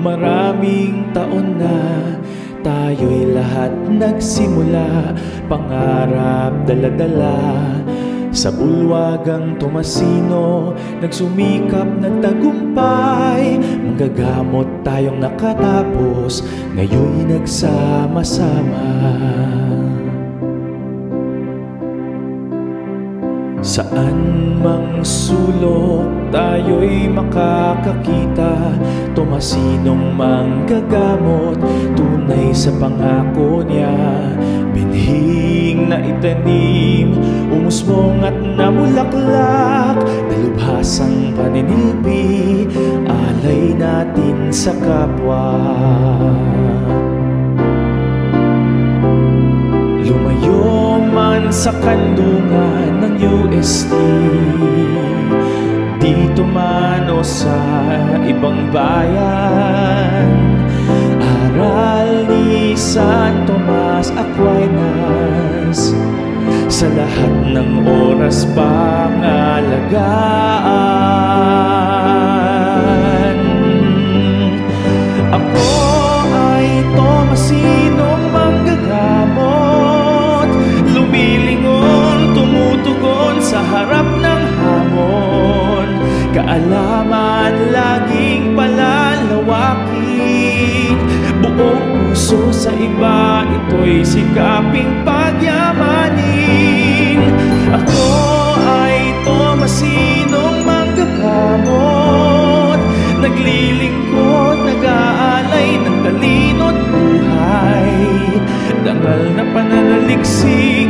Maraming taon na tayo'y lahat nagsimula. Pangarap dala-dala sa bulwagang tumasino Nagsumikap, nagtagumpay. Manggagamot tayong nakatapos Ngayon'y nagsama-sama Saan mang sulok tayo'y makakakita. Tumasinong manggagamot Tunay sa pangako niya. Binhing na itanim Umusbong at namulaklak. Dalubhasang paninilbi Alay natin sa kapwa man sa kandungan ng UST Dito man o sa ibang bayan Aral ni San Tomas Aquinas Sa lahat ng oras pangalagaan harap ng hamon. Kaalaman laging palalawakin. Buong puso sa iba, ito'y sikaping pagyamanin. Ako ay Tomasinong manggagamot. Naglilingkod, nag-aalay ng talino't buhay. Dangal na pananaliksik